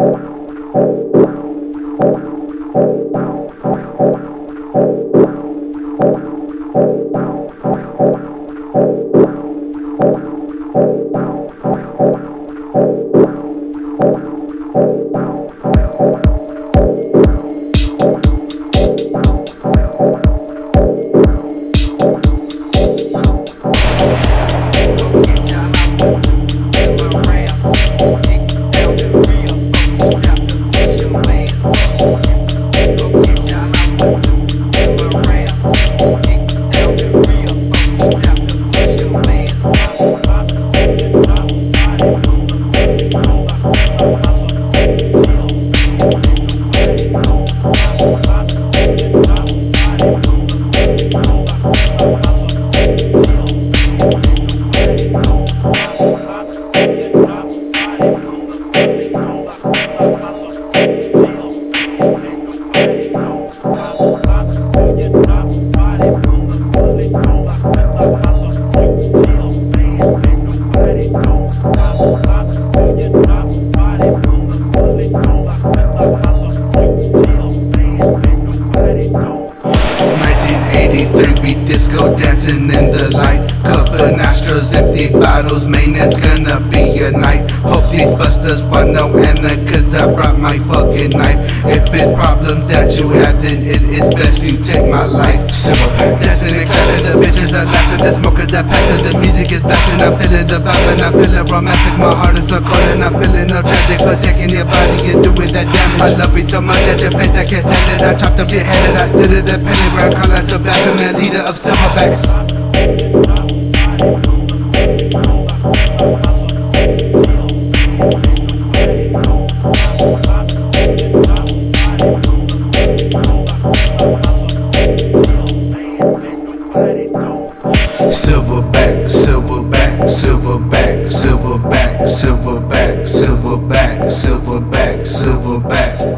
Oh, oh, oh, oh, oh. 1983, we disco dancing in the light. Cover nostrils, empty bottles, man, it's gonna be a night. Hope these busters want no Anna, cause I brought my fucking knife. If it's problems that you have, then it is best you take my life. Dancing and clapping, the bitches are laughing, the smokers are passing, the music is blasting. I'm feeling the vibe and I'm feeling romantic. My heart is so cold and I'm feeling no tragic for taking your body and doing that damage. I love you so much at your face, I can't stand it. I chopped up your head and I stood in the pentagram, call out to back, the leader of silverbacks. Silverback, silverback, silverback, silverback, silverback, silverback, silverback, silverback.